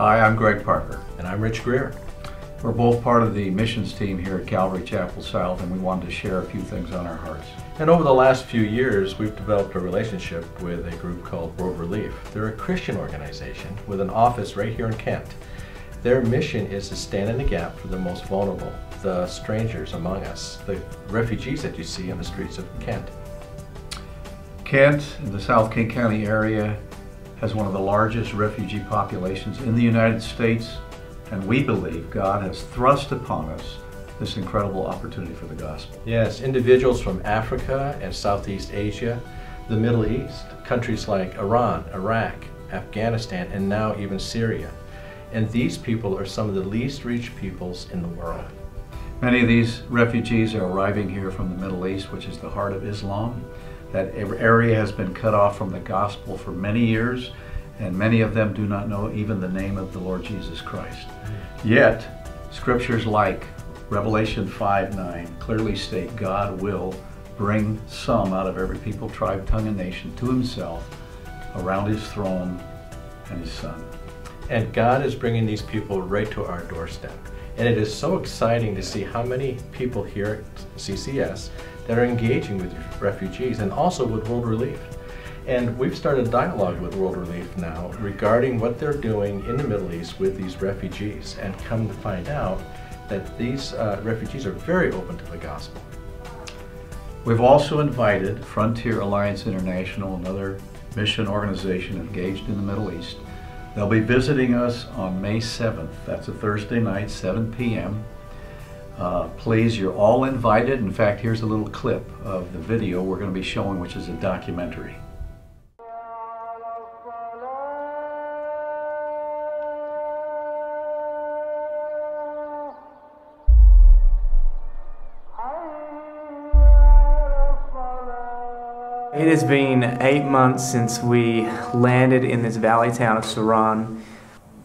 Hi, I'm Greg Parker. And I'm Rich Greer. We're both part of the missions team here at Calvary Chapel South, and we wanted to share a few things on our hearts. And over the last few years, we've developed a relationship with a group called World Relief. They're a Christian organization with an office right here in Kent. Their mission is to stand in the gap for the most vulnerable, the strangers among us, the refugees that you see in the streets of Kent. Kent, in the South King County area, has one of the largest refugee populations in the United States, and we believe God has thrust upon us this incredible opportunity for the gospel. Yes, individuals from Africa and Southeast Asia, the Middle East, countries like Iran, Iraq, Afghanistan, and now even Syria. And these people are some of the least reached peoples in the world. Many of these refugees are arriving here from the Middle East, which is the heart of Islam. That area has been cut off from the gospel for many years, and many of them do not know even the name of the Lord Jesus Christ. Yet, scriptures like Revelation 5 9 clearly state God will bring some out of every people, tribe, tongue, and nation to himself around his throne and his son. And God is bringing these people right to our doorstep. And it is so exciting to see how many people here at CCS that are engaging with refugees and also with World Relief. And we've started a dialogue with World Relief now regarding what they're doing in the Middle East with these refugees and come to find out that these uh, refugees are very open to the gospel. We've also invited Frontier Alliance International, another mission organization engaged in the Middle East. They'll be visiting us on May 7th. That's a Thursday night, 7 p.m. Uh, please, you're all invited. In fact, here's a little clip of the video we're going to be showing, which is a documentary. It has been eight months since we landed in this valley town of Soran,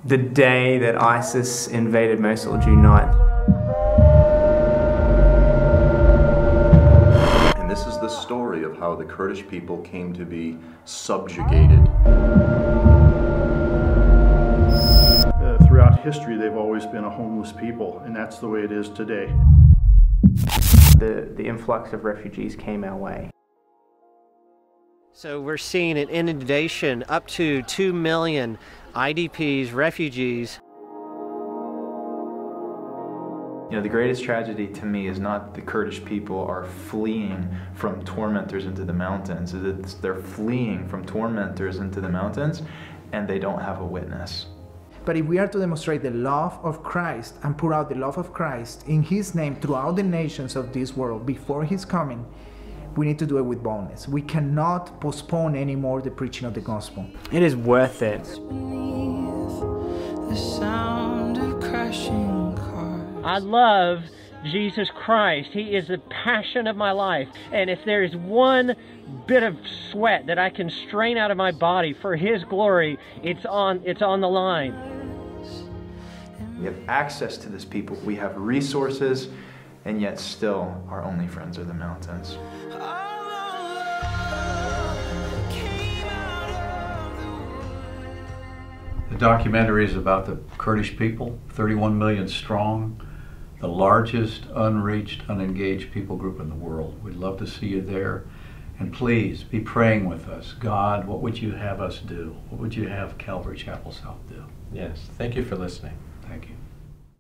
the day that ISIS invaded Mosul, June 9th. And this is the story of how the Kurdish people came to be subjugated. Uh, throughout history, they've always been a homeless people, and that's the way it is today. The, the influx of refugees came our way. So we're seeing an inundation up to 2 million IDPs, refugees. You know, the greatest tragedy to me is not the Kurdish people are fleeing from tormentors into the mountains. It's they're fleeing from tormentors into the mountains and they don't have a witness. But if we are to demonstrate the love of Christ and pour out the love of Christ in His name throughout the nations of this world before His coming, we need to do it with boldness. We cannot postpone anymore the preaching of the gospel. It is worth it. I love Jesus Christ. He is the passion of my life. And if there is one bit of sweat that I can strain out of my body for his glory, it's on it's on the line. We have access to this people. We have resources and yet still our only friends are the mountains. The documentary is about the Kurdish people, 31 million strong, the largest unreached, unengaged people group in the world. We'd love to see you there. And please be praying with us. God, what would you have us do? What would you have Calvary Chapel South do? Yes, thank you for listening. Thank you.